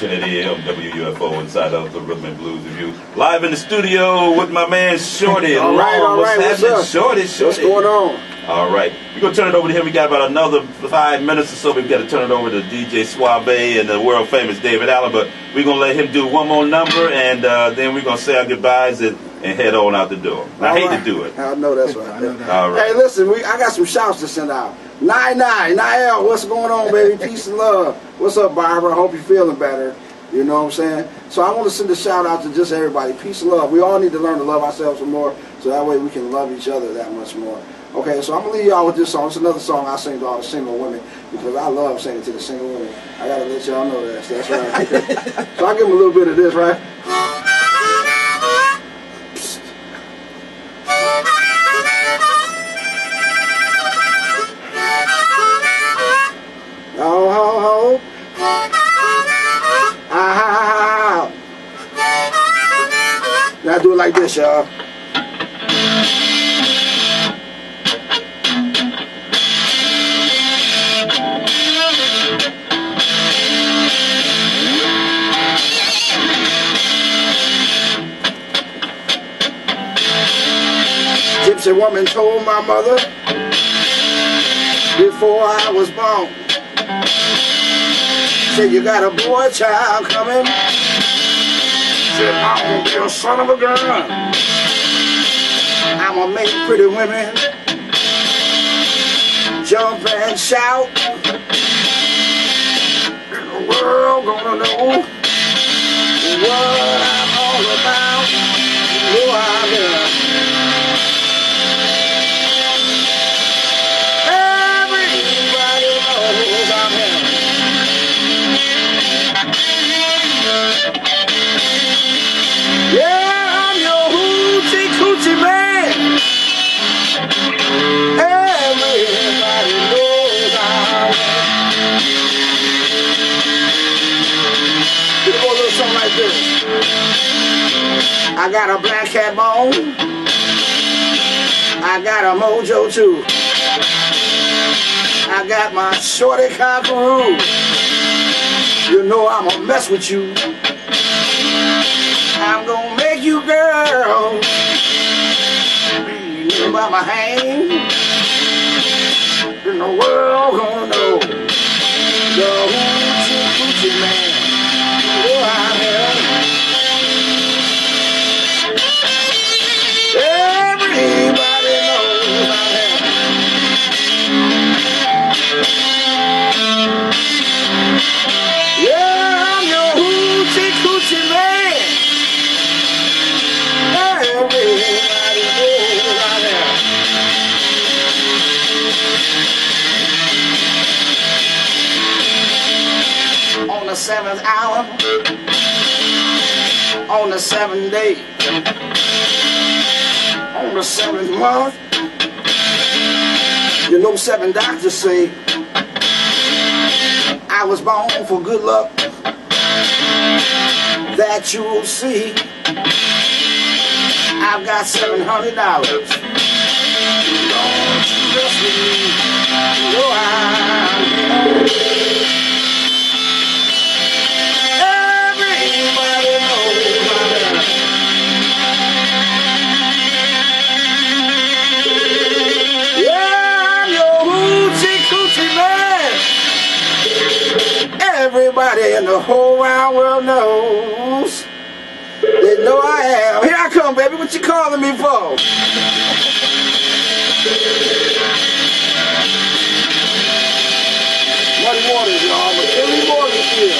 1080 WUFO inside of the Rhythm and Blues Revue. Live in the studio with my man Shorty. all right, all What's right. What's happening? up? Shorty, Shorty. What's going on? All right. We're going to turn it over to him. We got about another five minutes or so. We've got to turn it over to DJ Suave and the world famous David Allen. But we're going to let him do one more number and uh, then we're going to say our goodbyes and, and head on out the door. I All hate right. to do it. I know that's right. I know that. All right. Hey, listen, we, I got some shouts to send out. Nine nine, Niall, what's going on, baby? Peace and love. What's up, Barbara? I hope you're feeling better. You know what I'm saying? So I want to send a shout out to just everybody. Peace and love. We all need to learn to love ourselves some more, so that way we can love each other that much more. Okay, so I'm gonna leave y'all with this song. It's another song I sing to all the single women because I love singing to the single women. I gotta let y'all know that. That's right. so I give them a little bit of this, right? Do it like this, y'all. Gypsy woman told my mother before I was born. Said you got a boy child coming. Said I'm gonna be a son of a gun. I'm gonna make pretty women jump and shout. And the world gonna know what I'm all about. I got a black cat bone. I got a mojo too. I got my shorty cockaroo. You know I'ma mess with you. I'm gonna make you girl. Be by my hand. And the world gonna know. The hoochie coochie man. Seventh hour, on the seventh day, on the seventh month, you know seven doctors say I was born for good luck that you'll see. I've got seven hundred dollars. Don't you mess with me. No, I Everybody in the whole wide world knows. They know I am. Here I come, baby. What you calling me for? Muddy waters, y'all. McKinley Waters here.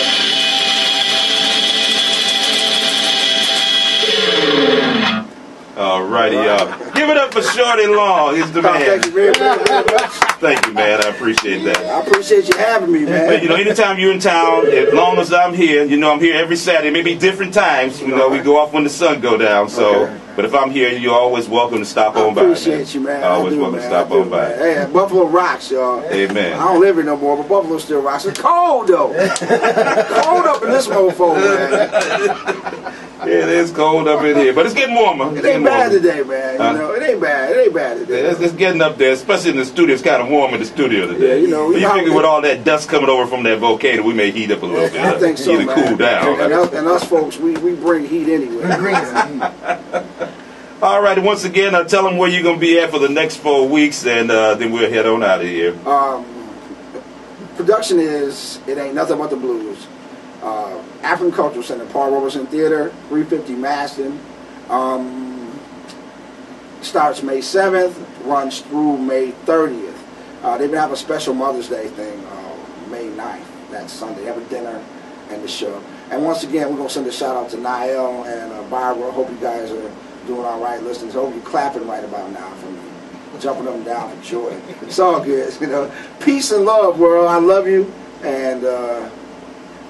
All righty, y'all. Give it up for Shorty Long. He's the man. Thank you very much. Thank you, man. I appreciate that. I appreciate you having me, man. But you know, anytime you're in town, as long as I'm here, you know, I'm here every Saturday, maybe different times. You know, we go off when the sun go down. So Okay. But if I'm here, you're always welcome to stop I on by. appreciate you, man. I Always do, welcome man. to stop do, on by. Hey, Buffalo rocks, y'all. Amen. I don't live here no more, but Buffalo still rocks. It's cold though. cold up in this mofo, man. Yeah, it is cold up in here, but it's getting warmer. It's It ain't bad warmer. today, man. Huh? You know, it ain't bad. It ain't bad today. Yeah, It's, it's getting up there, especially in the studio. It's kind of warm in the studio today. Yeah, you know, But you probably- figure with all that dust coming over from that volcano, we may heat up a little bit. I think so, Either man. cool down. And, us, and us folks, we, we bring heat anyway. All right, once again, uh, tell them where you're going to be at for the next four weeks, and uh, then we'll head on out of here. um, production is it ain't nothing but the blues. Uh, African Cultural Center, Paul Robeson Theater, 350 Masten. Um, starts May 7th, runs through May 30th. Uh, they even have a special Mother's Day thing uh, May 9th. that Sunday. Have a dinner and the show. And once again, we're going to send a shout out to Niall and uh, Barbara. Hope you guys are doing all right listening. Hope you're clapping right about now for me. Jumping up and down for joy. It's all good. You know, peace and love, world. I love you. And uh,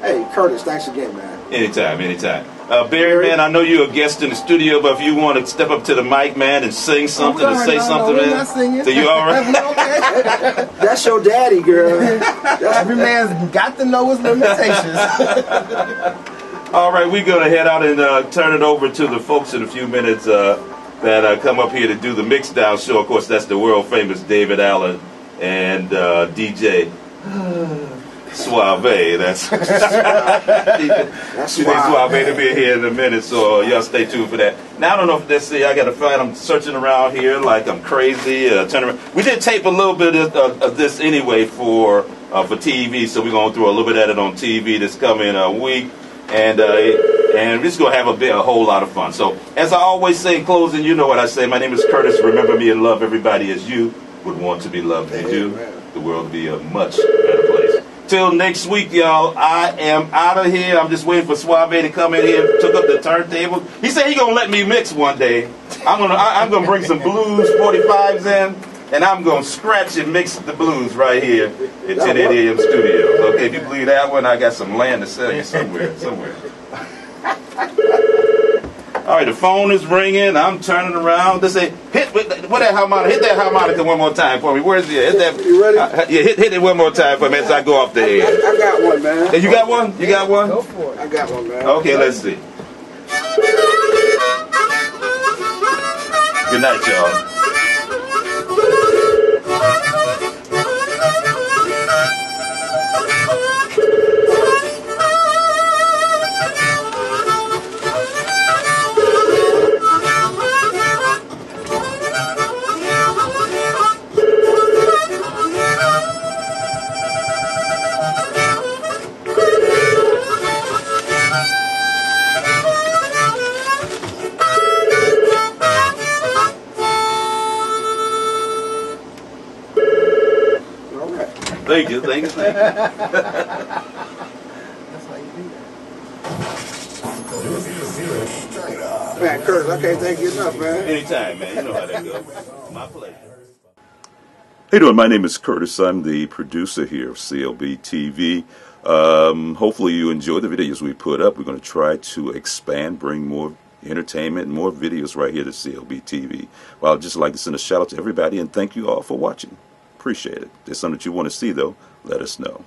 hey, Curtis, thanks again, man. Anytime, anytime. Uh, Barry, man, I know you're a guest in the studio, but if you want to step up to the mic, man, and sing something, or say no, something, no, man. not singing. So you all right? That's your daddy, girl. That's, Every man's got to know his limitations. All right, we're going to head out and uh, turn it over to the folks in a few minutes uh, that uh, come up here to do the mix down show. Of course, that's the world famous David Allen and uh, DJ Suave. That's that's. Suave to be here in a minute, so y'all stay tuned for that. Now I don't know if this. See, I got to find. I'm searching around here like I'm crazy. Uh, turn around. We did tape a little bit of, of, of this anyway for uh, for TV, so we're going to throw a little bit of it on TV this coming uh, week, and uh, and we're just going to have a bit a whole lot of fun. So as I always say in closing, you know what I say. My name is Curtis. Remember me and love everybody as you would want to be loved. You do. The world would be a much better. Till next week, y'all. I am out of here. I'm just waiting for Suave to come in here. Took up the turntable. He said he gonna let me mix one day. I'm gonna I, I'm gonna bring some blues 45s in, and I'm gonna scratch and mix the blues right here at 10 a.m. Studios. Okay, if you believe that one, I got some land to sell you somewhere. Somewhere. All right, the phone is ringing. I'm turning around. They say, hit what that harmonica? Hit that harmonica one more time for me. Where's the? Hit that. You ready? Uh, yeah, hit, hit it one more time for me as I go off the I, air. I got one, man. Hey, You got one? You got one? Go for it. I got one, man. Okay, let's see. Good night, y'all. Thank you, thank you, thank you. That's how you do that. Man, Curtis, I can't thank you enough, man. Anytime, man. You know how that goes. My pleasure. Hey, doing? My name is Curtis. I'm the producer here of CLB TV. Um, hopefully, you enjoy the videos we put up. We're going to try to expand, bring more entertainment, and more videos right here to CLB TV. Well, I'd just like to send a shout out to everybody and thank you all for watching. Appreciate it. If there's something that you want to see, though, let us know.